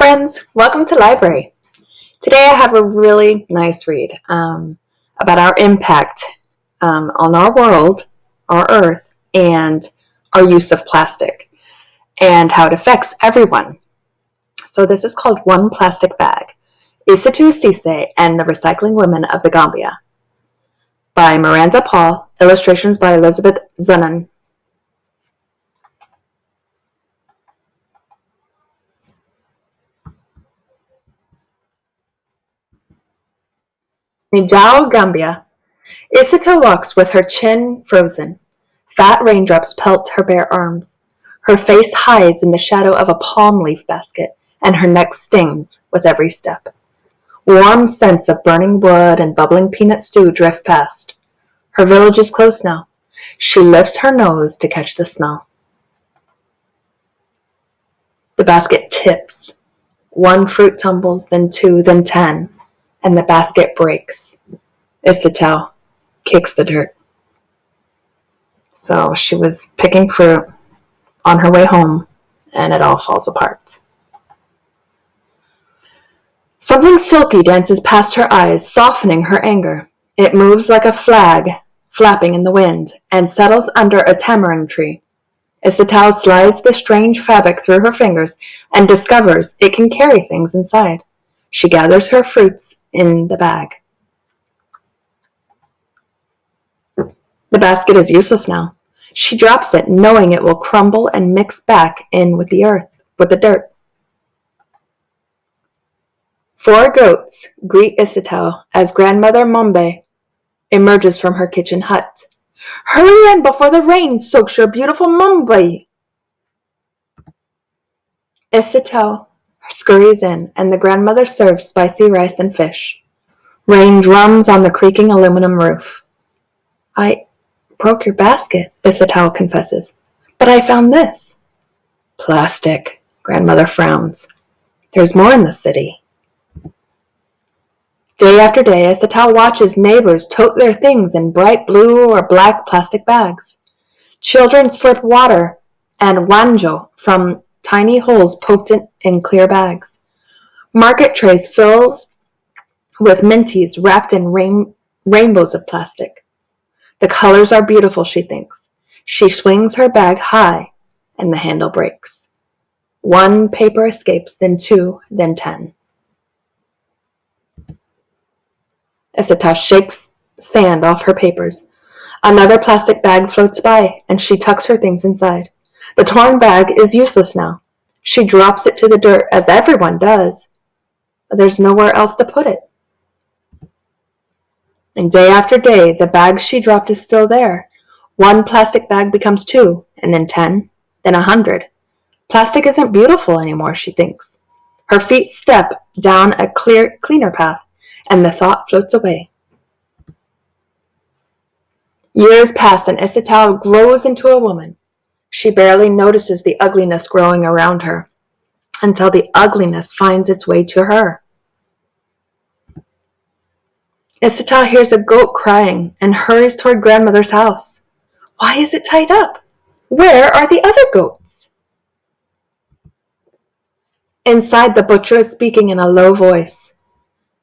friends, welcome to library. Today I have a really nice read um, about our impact um, on our world, our earth, and our use of plastic and how it affects everyone. So this is called One Plastic Bag, Isatou Ceesay and the Recycling Women of the Gambia by Miranda Paul, illustrations by Elizabeth Zunon. Njau, Gambia. Isatou walks with her chin frozen. Fat raindrops pelt her bare arms. Her face hides in the shadow of a palm leaf basket, and her neck stings with every step. Warm scents of burning wood and bubbling peanut stew drift past. Her village is close now. She lifts her nose to catch the smell. The basket tips. One fruit tumbles, then two, then ten and the basket breaks. Isatou kicks the dirt. So she was picking fruit on her way home, and it all falls apart. Something silky dances past her eyes, softening her anger. It moves like a flag flapping in the wind and settles under a tamarind tree. Isatou slides the strange fabric through her fingers and discovers it can carry things inside. She gathers her fruits in the bag. The basket is useless now. She drops it, knowing it will crumble and mix back in with the earth, with the dirt. Four goats greet Isatou as Grandmother Mombe emerges from her kitchen hut. Hurry in before the rain soaks your beautiful Mombe! Isatou scurries in, and the grandmother serves spicy rice and fish. Rain drums on the creaking aluminum roof. I broke your basket, Isatou confesses. But I found this. Plastic, grandmother frowns. There's more in the city. Day after day, Isatou watches neighbors tote their things in bright blue or black plastic bags. Children slip water and wanjo from tiny holes poked in, in clear bags. Market trays fills with minties wrapped in rain, rainbows of plastic. The colors are beautiful, she thinks. She swings her bag high, and the handle breaks. One paper escapes, then two, then ten. Isatou shakes sand off her papers. Another plastic bag floats by, and she tucks her things inside. The torn bag is useless now. She drops it to the dirt, as everyone does. There's nowhere else to put it. And day after day, the bag she dropped is still there. One plastic bag becomes two, and then ten, then a hundred. Plastic isn't beautiful anymore, she thinks. Her feet step down a clear, cleaner path, and the thought floats away. Years pass, and Isatou grows into a woman. She barely notices the ugliness growing around her until the ugliness finds its way to her. Isatou hears a goat crying and hurries toward grandmother's house. Why is it tied up? Where are the other goats? Inside, the butcher is speaking in a low voice.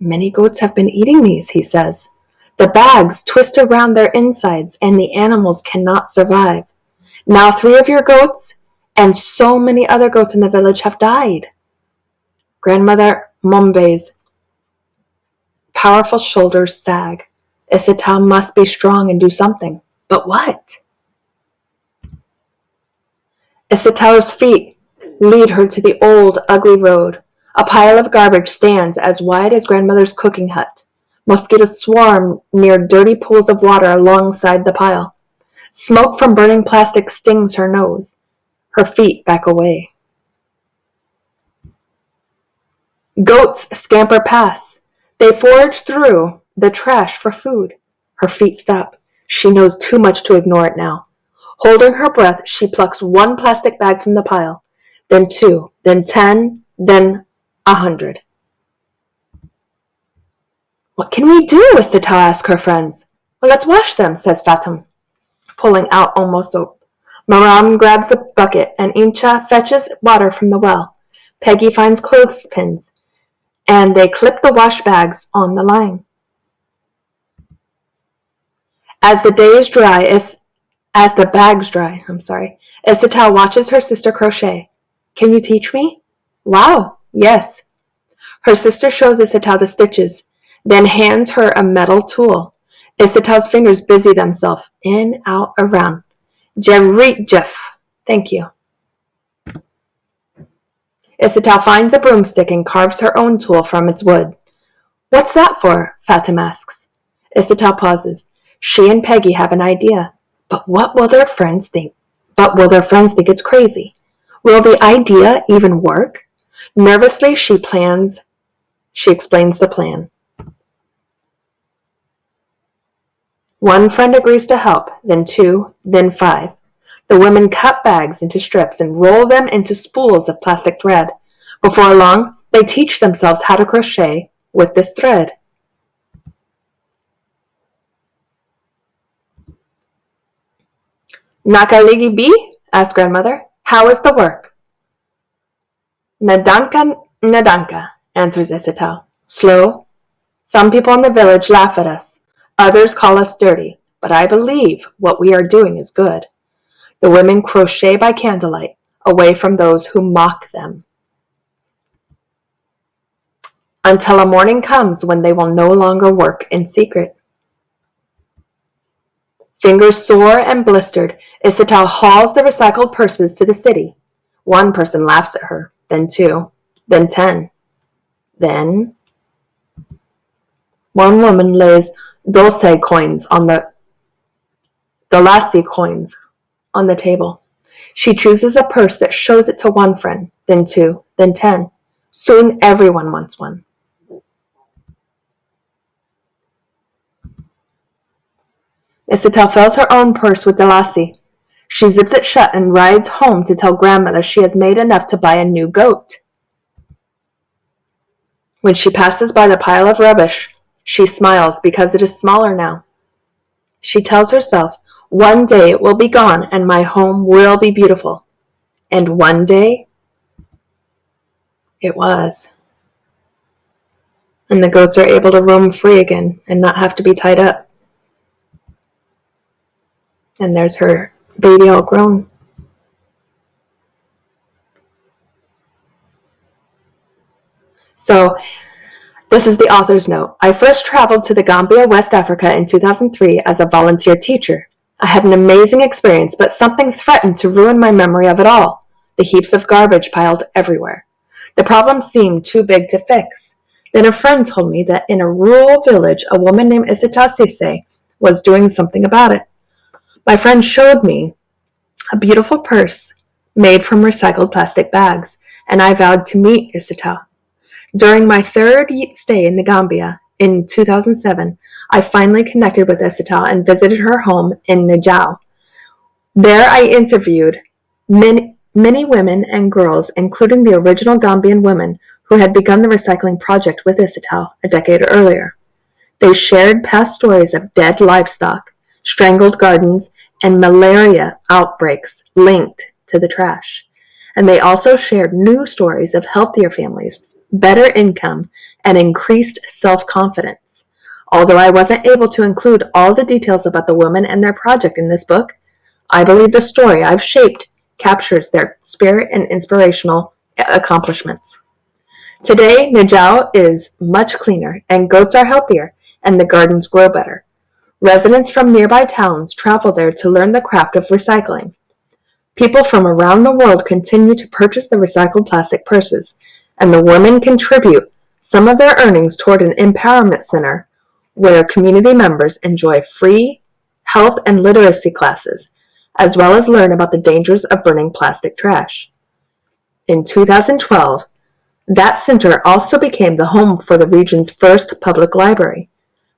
Many goats have been eating these, he says. The bags twist around their insides and the animals cannot survive. Now three of your goats and so many other goats in the village have died. Grandmother Mombe's powerful shoulders sag. Isatou must be strong and do something. But what? Isatou's feet lead her to the old, ugly road. A pile of garbage stands as wide as grandmother's cooking hut. Mosquitoes swarm near dirty pools of water alongside the pile. Smoke from burning plastic stings her nose. Her feet back away. Goats scamper past. They forage through the trash for food. Her feet stop. She knows too much to ignore it now. Holding her breath, she plucks one plastic bag from the pile, then two, then ten, then a hundred. What can we do? Isatou asks her friends. Well, let's wash them, says Fatim pulling out almost soap. Maram grabs a bucket and Incha fetches water from the well. Peggy finds clothespins, and they clip the wash bags on the line. As the days dry, as, as the bags dry, I'm sorry, Isatal watches her sister crochet. Can you teach me? Wow, yes. Her sister shows Isatal the stitches, then hands her a metal tool. Isatal's fingers busy themselves in, out, around. Jeff, Jeff, thank you. Isatal finds a broomstick and carves her own tool from its wood. What's that for? Fatima asks. Isatal pauses. She and Peggy have an idea. But what will their friends think? But will their friends think it's crazy? Will the idea even work? Nervously, she plans. She explains the plan. One friend agrees to help, then two, then five. The women cut bags into strips and roll them into spools of plastic thread. Before long, they teach themselves how to crochet with this thread. Nakaligi B? asked grandmother. How is the work? Nadanka, Nadanka, answers Isatal. Slow. Some people in the village laugh at us. Others call us dirty, but I believe what we are doing is good. The women crochet by candlelight, away from those who mock them. Until a morning comes when they will no longer work in secret. Fingers sore and blistered, Isatal hauls the recycled purses to the city. One person laughs at her, then two, then ten. Then one woman lays Dulce coins on the Dalasi coins on the table. She chooses a purse that shows it to one friend, then two, then ten. Soon everyone wants one. Isatel fills her own purse with Dalasi. She zips it shut and rides home to tell grandmother she has made enough to buy a new goat. When she passes by the pile of rubbish, she smiles because it is smaller now. She tells herself, one day it will be gone and my home will be beautiful. And one day it was. And the goats are able to roam free again and not have to be tied up. And there's her baby all grown. So this is the author's note. I first traveled to the Gambia, West Africa in 2003 as a volunteer teacher. I had an amazing experience, but something threatened to ruin my memory of it all. The heaps of garbage piled everywhere. The problem seemed too big to fix. Then a friend told me that in a rural village, a woman named Isatou Ceesay was doing something about it. My friend showed me a beautiful purse made from recycled plastic bags, and I vowed to meet Isita. During my third stay in the Gambia in 2007, I finally connected with Isita and visited her home in Njau. There I interviewed many, many women and girls, including the original Gambian women who had begun the recycling project with Isital a decade earlier. They shared past stories of dead livestock, strangled gardens, and malaria outbreaks linked to the trash. And they also shared new stories of healthier families better income, and increased self-confidence. Although I wasn't able to include all the details about the women and their project in this book, I believe the story I've shaped captures their spirit and inspirational uh, accomplishments. Today, Njau is much cleaner, and goats are healthier, and the gardens grow better. Residents from nearby towns travel there to learn the craft of recycling. People from around the world continue to purchase the recycled plastic purses, and the women contribute some of their earnings toward an empowerment center where community members enjoy free health and literacy classes, as well as learn about the dangers of burning plastic trash. In 2012, that center also became the home for the region's first public library.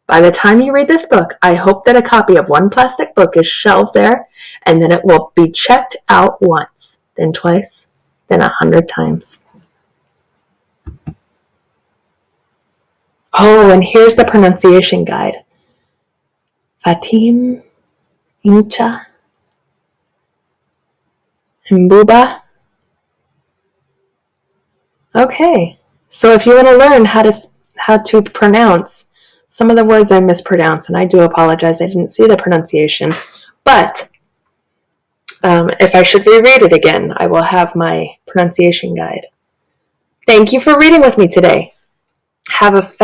By the time you read this book, I hope that a copy of one plastic book is shelved there and then it will be checked out once, then twice, then a hundred times. Oh, and here's the pronunciation guide. Fatim, Incha, Mbuba, Okay, so if you want to learn how to how to pronounce some of the words I mispronounce, and I do apologize, I didn't see the pronunciation, but um, if I should reread it again, I will have my pronunciation guide. Thank you for reading with me today. Have a fab